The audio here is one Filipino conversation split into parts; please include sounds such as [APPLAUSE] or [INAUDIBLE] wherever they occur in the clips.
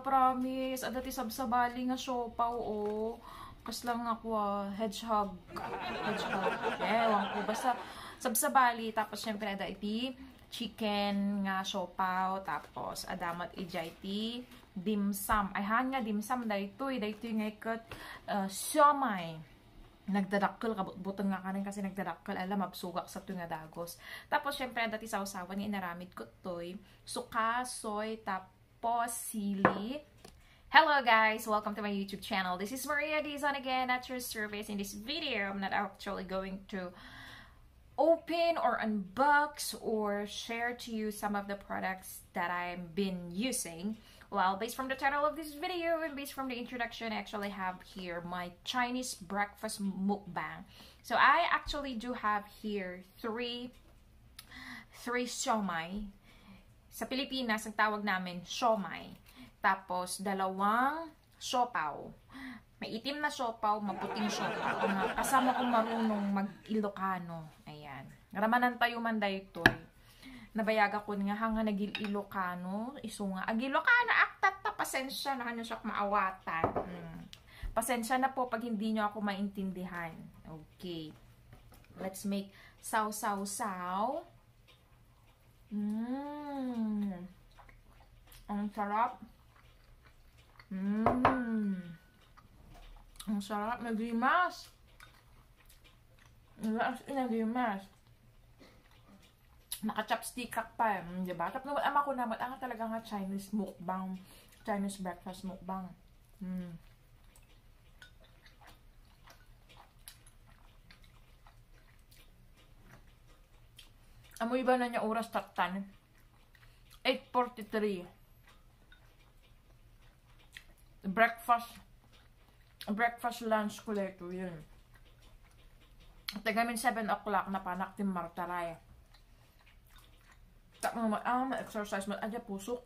promise. Ada ti sabsabali nga siopaw, oh. Kas lang ako, ah. Hedgehog. Hedgehog. Ewan ko. Basta, sabsabali. Tapos, syempre, ada iti chicken nga siopaw. Tapos, adamat ijay ti dimsum. Ay, han nga dimsum. Dahito, dahito yung ikat uh, siomay nagdadakkel kabutbutong nga kanin kasi nagdadakkel alam mabsugak sa tunga dagos tapos syempre dati sa usawa ni inaramid ko toy suka soy tapos sili Hello guys! Welcome to my YouTube channel. This is Maria Dizon again at your service. In this video, I'm not actually going to open or unbox or share to you some of the products that I've been using. Well, based from the title of this video and based from the introduction, I actually have here my Chinese breakfast mukbang. So I actually do have here three, three siomai. Sa Pilipinas, ang tawag namin siomai. Tapos, dalawang siopaw. May itim na siopaw, maputing siopaw. Kasama kong marunong mag-Ilocano. Ayan. Ramanan tayo man dayto nabayaga ko nga hanga nagil Ilocano iso nga ag Ilocano aktat ta pasensya na kanyo siya maawatan hmm. pasensya na po pag hindi nyo ako maintindihan okay let's make saw saw saw mmm. Ang sarap. Mmm. Ang sarap nagimas nagimas naka-chopstick pa, mm, di ba? Tapos naman ama ko naman, ang talaga nga Chinese mukbang, Chinese breakfast mukbang. Mm. Amoy ba na niya oras taktan? 8.43. Breakfast. Breakfast lunch ko leto yun. Tagamin 7 o'clock na panak tim martaray. Tak mo ah, ma-exercise mo. Adya pusok.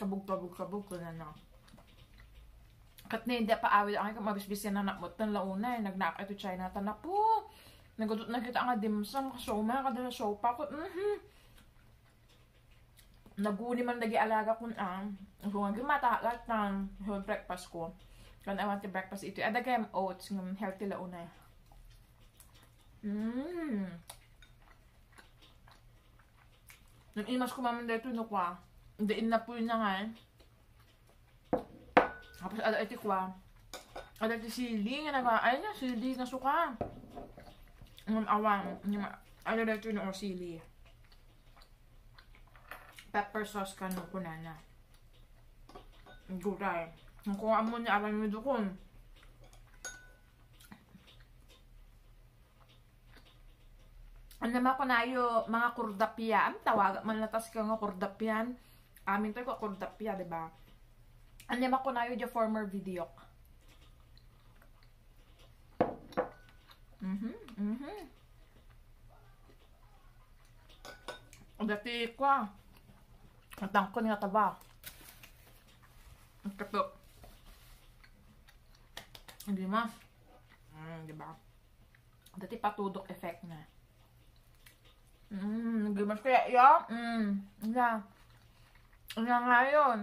Kabog-kabog-kabog ko na na. Kat na hindi pa awil ang mabisbis yan na mo. Tan launa eh. Nagnak ito China. Tan po. Nagadot na kita nga dimsum. Kasoma ka dala sopa ko. Mm-hmm. Naguni man lagi alaga kun ang. Kung nga mata lahat ng breakfast ko. Kan I want to breakfast ito. Ada kayang oats. Ng healthy launa. Mmm. Nung imas ko maman dito no kwa. Hindi na po yun na nga eh. Tapos ada iti kwa. Ada iti sili nga naga. Ay na sili nga suka. Ngam awang. Ada dito no sili. Pepper sauce ka no kunana. Guray. Kung amo niya alam mo dukon. Ano naman ko na yung mga kurdapya. Ang tawag, malatas ka nga kurdapyan. Amin to ko kurdapya, di ba? Ano naman ko na yung former video. Mhm, mhm. Dati ko, ang tangko nga taba. Ang kato. Hindi mas. Mm, di ba? Dati patudok effect na. Mm, gimas kaya ya. Mm, nga. Nga nga yun.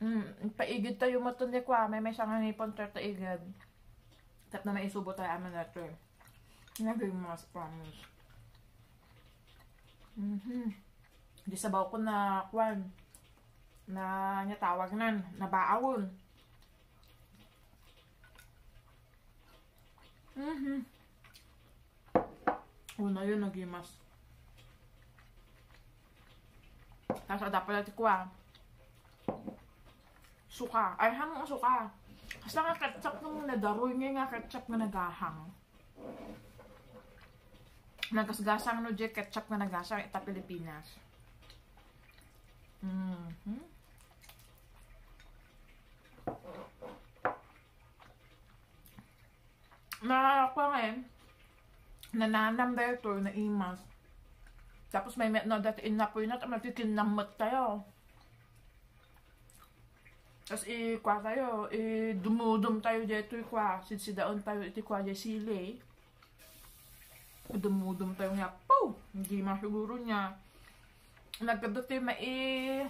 Mm, paigid tayo matundi ko ah. May may siyang hanipon tayo taigid. Tap na may isubo tayo amin na ito. Nga gimas, promise. Mm-hmm. Di sabaw ko na kwan. Na tawag nan. Nabaawon. Mm-hmm. Una yun, nagimas. Tapos dapat natin kuha. Suka. Ay, hang suka. Kasi nga ketchup nung nadaroy niya nga ketchup na nagahang. Nagasgasang no je ketchup na nagasang ita Pilipinas. Mm -hmm. Na ako ngayon, nananam dito na imas. Tapos may na dati inapoy na, tapos natikinamot tayo. Tapos i-kwa tayo, i-dumudum tayo dito i-kwa, sidsidaon tayo iti kwa di sili. Dumudum tayo nga, po! Hindi masiguro niya. Nagkadot tayo mai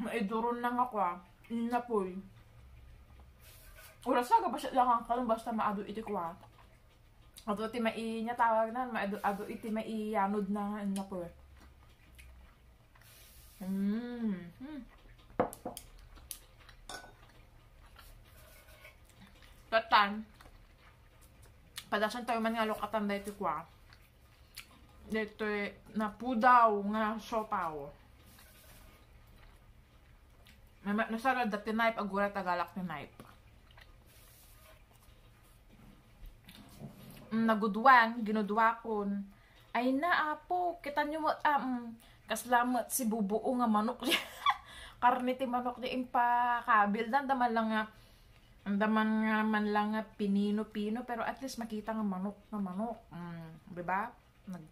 Maiduron lang ako ah. Napoy. Oras aga ba siya lang ang kalong basta maado iti ko ah. Ado iti mai niya tawag na, maado ado iti mai yanod na napoy. Mm. Mm. Katan. Padasan tayo man nga lokatan dito kwa. Dito na pudaw nga sopaw. Mama nasara dati knife agura tagalak ni knife. Mm, nagudwan, ginudwakon. Ay na apo, kita nyo mo um, kaslamat si bubuo nga manok [LAUGHS] Karne ti manok di impa kabil dan daman lang nga ang daman nga man lang nga pinino-pino pero at least makita nga manok nga manok. Mm, di ba? Nag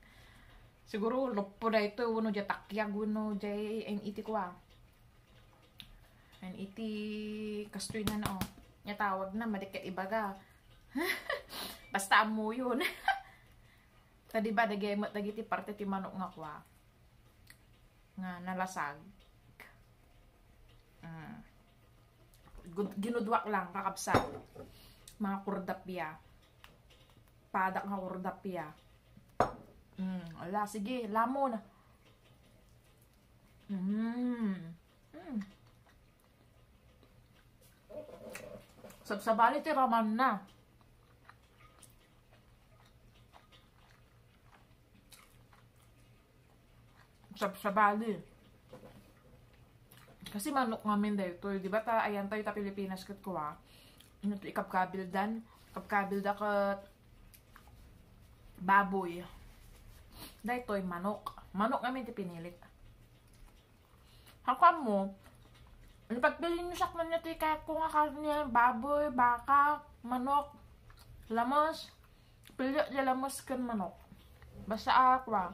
Siguro lopo da ito uno ja takyag uno jay en iti ko ah. En iti kastoy na no. Nya tawag na madiket ibaga. [LAUGHS] Basta amo yun. [LAUGHS] Tadi ba dagemot dagiti parte ti manok nga kwa. Nga nalasag. Mm. Ginudwak lang kakabsat. Mga kurdapya. Padak nga kurdapya. Mm, ala, sige, lamon. Mm. Mm. Sabsabali ti raman na. Sabsabali. Kasi manok ngamin dito, di ba ta, ayan tayo ta Pilipinas kat ko ah. Ino to ikapkabildan, kapkabilda kat baboy. Dahito manok. Manok ngamin ti pinilit. Hakam mo, ano pagbilin nyo sakman niya ti kaya kung akarne, baboy, baka, manok, lamos, pili niya lamos kan manok. Basta akwa.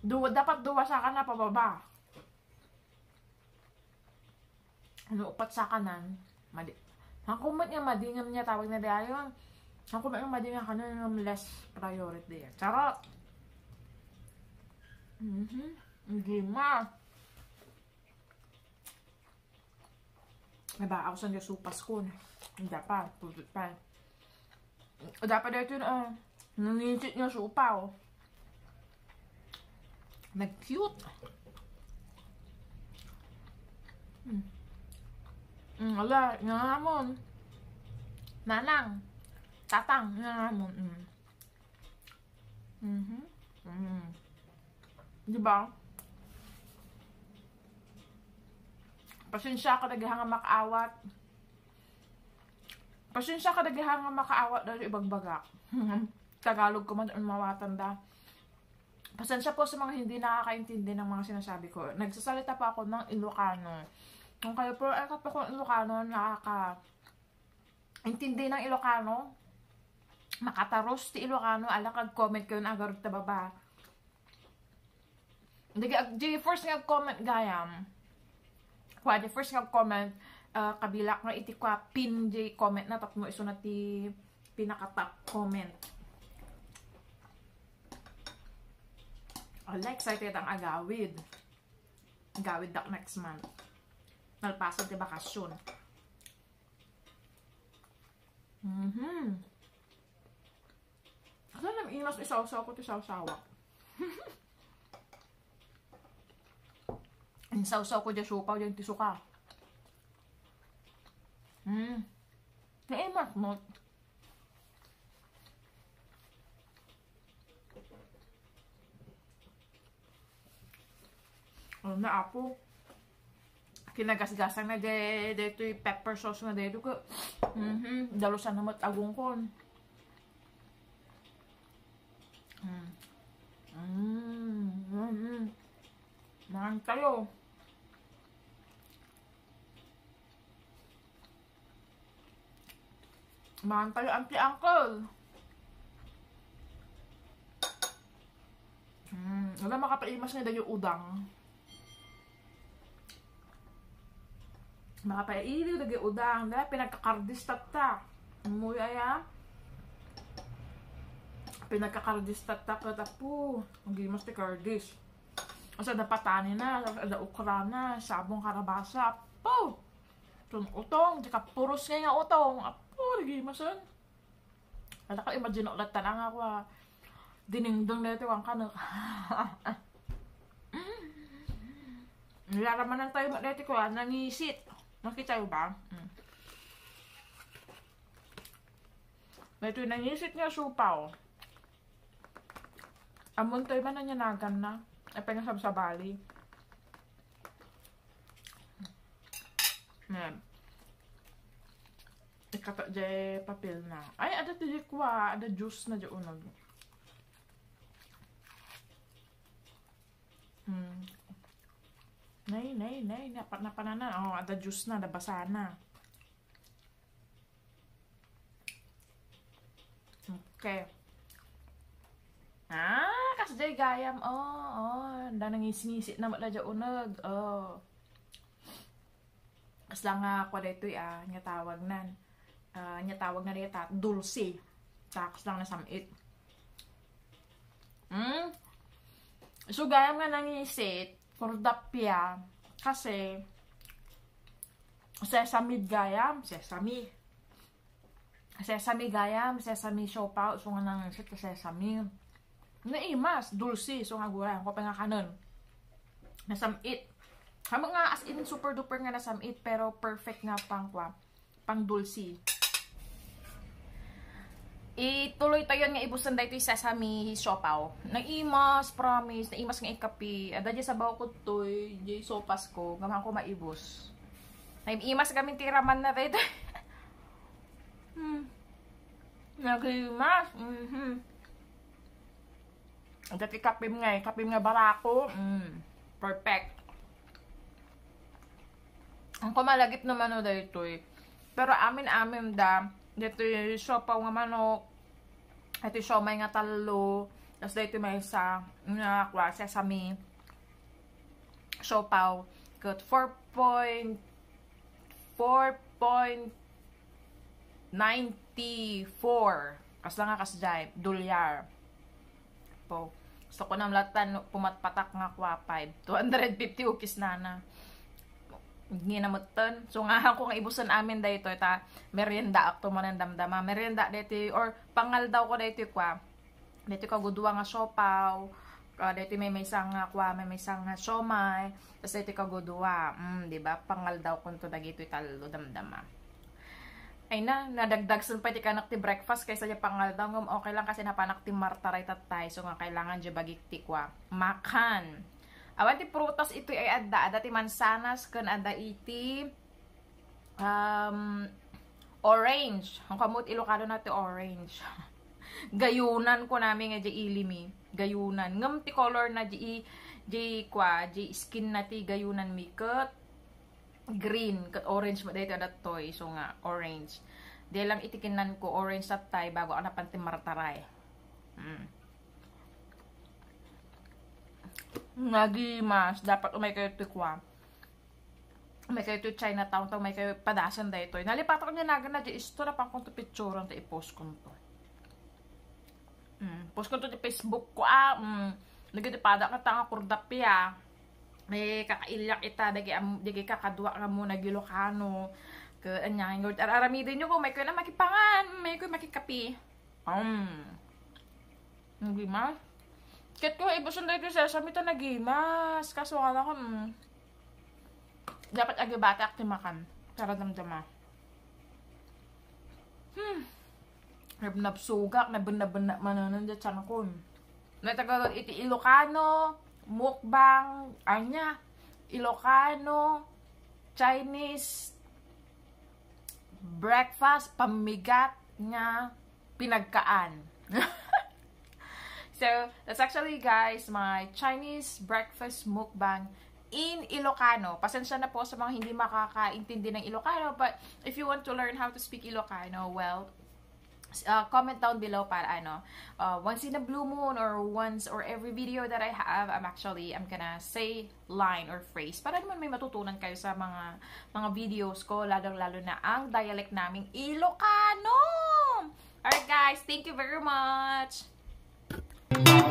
Duwa, dapat duwa sa na pababa. Ano, upat sa kanan, madi. Ang kumat nga madingam niya, tawag na diyan. Ang kumat nga madingam kanan, ng less priority. Charot! Mhm. Hindi ma. Naba, ako sa Diyos supas ko. Hindi pa, pulpit pa. O dapat dito yun, ah. Nangisit niya supa, oh. Nag-cute. Hmm. Mm, ala, nga namon. Nanang. Tatang, nga namon. Mm. Mhm. Mm. Ba? Pasensya ka nagihang nga makaawat. Pasensya ka nagihang nga makaawat dahil ibang bagak. Tagalog ko man mawatan da. Pasensya po sa mga hindi nakakaintindi ng mga sinasabi ko. Nagsasalita pa ako ng Ilocano. Kung kayo po ay kapag kung Ilocano, nakaka intindi ng Ilocano, makataros ti Ilocano, ala kag comment kayo na agarot ta baba Di, first nga comment gayam. Kwa, di first nga comment, uh, kabila nga iti kwa pin di comment na tapno iso na ti pinaka-top comment. Ala, excited ang agawid. Agawid dak next month. Nalpasad di bakasyon. Mm-hmm. Asa nam inas isaw-saw ko ti saw-sawa. [LAUGHS] Insaw-saw ko dyan supaw dyan tisuka. Hmm. Naimat mo. Ano na apo. Kinagasgasan na de dito yung pepper sauce na dito ko. Mhm. Dalusan na mat agong kon. Mm. Mm. Mm. mm. Mahal kayo. Mahal kayo, auntie, uncle. Hmm, wala makapaimas na yung udang. Makapaili lagi udang. Dahil pinagkakardistat ta. Umuwi aya. Pinagkakardistat ta ka tapo. Ang gimas ti kardis. Sa dapatani na, sa ukrana, sabong karabasa. Po! Tun utong, di ka puros nga nga utong. Apo, lagi masan. Ala ka imagine ulit tanang ako ah. Diningdong na ito ang kanak. [LAUGHS] Nilaraman ng tayo dito ko ah, nangisit. Nakita mo ba? Mm. Ito nangisit niya supaw. Amon tayo man na niya nagan na. Ay pangasab sa bali. Yan. Ikata jay papel na. Ay, ada tidi kwa. Ada juice na jay unag. Hmm. Nay, nay. Napat na pananan. Oh, ada juice na. Ada basa na. Okay. Ah, kas jay gayam. Oh, oh. Da nangisi-ngisi na matla jay unag. Oh. Kas lang nga ako dito ah, nya tawag nan. Uh, nya tawag na dito, dulce. Tapos lang na samit. Hmm? So, gayam nga nangisit, for dapya, kasi, sesame gayam, sesame. Sesame gayam, sesame siopaw, so nga nangisit ka sesame. Naimas, dulce, so nga gura, ko pa nga kanon. Nasamit. Hamo nga as in super duper nga nasamit pero perfect nga pang kwa, pang dulce. Ituloy tayo nga ibusan da ito sesame siopaw. Naimas, promise, naimas nga ikapi. Ada sa baw ko toy, di sopas ko, gamang ko maibos. Naimas kami tiraman na ito. [LAUGHS] hmm. Nagimas. Mm Dati kapim nga eh. Kapim nga barako. Mm. Perfect. Ang kumalagip naman o dito eh. Pero amin-amin da. Dito yung siopaw nga manok. Ito yung siomay nga talo. Tapos dito may isa nga kwa sesame. Siopaw. Good. 4.4 4.94 Kas lang nga kas jay. Dolyar. Po. Gusto ko na latan pumatpatak nga kwa 5. 250 ukis na na. Hindi na mutan. So nga ako nga ibusan amin dito ta merienda akto mo nang damdama. Merienda dito or pangal daw ko dito kwa. Dito ka gudwa nga siopaw. Uh, dito may may isang nga kwa, may may isang nga siomay. Tapos dito ka gudwa. Mm, di ba? Pangal daw kun to dagito talo damdama ay na, nadagdag sun pa ti kanak ti breakfast kaysa di pangal daw okay lang kasi napanak ti martaray tatay so nga kailangan di bagik ti kwa makan awan ti prutas ito ay adda adda ti mansanas kun adda iti um, orange ang kamot ilokado na ti orange [LAUGHS] gayunan ko namin nga di ilimi gayunan ngam ti color na di di kwa di skin na ti gayunan mikot green, kat orange mo dito adat toy. So nga, orange. Di lang itikinan ko orange at tay bago ako napanti martaray. Mm. Nagimas, dapat umay kayo tikwa. Umay kayo to Chinatown, to umay kayo padasan dito. Nalipat ako niya nagan na di isto na pang kung to picture ta i-post ko to. Mm. Post ko to di Facebook ko ah. Mm. Nagitipada ka tanga kurdapi ah may kakailyak ita dagi am dagi kakadwa ka mo nagilokano ke anya ngod arami din ko may ko na makipangan may ko makikapi um hindi mas ket ko ibuson dito sa sa mita nagimas kaso nga lang um, dapat agi bata akti makan para damdama hmm. Nabnab sugak na benda-benda mananan dyan chan ko natagalog iti Ilocano mukbang, anya, Ilocano, Chinese, breakfast, pamigat nga pinagkaan. So, that's actually guys, my Chinese breakfast mukbang in Ilocano. Pasensya na po sa mga hindi makakaintindi ng Ilocano, but if you want to learn how to speak Ilocano, well, uh, comment down below para ano, uh, once in a blue moon or once or every video that I have, I'm actually, I'm gonna say line or phrase para naman may matutunan kayo sa mga mga videos ko, lalo-lalo na ang dialect naming Ilocano! Alright guys, thank you very much! Wow.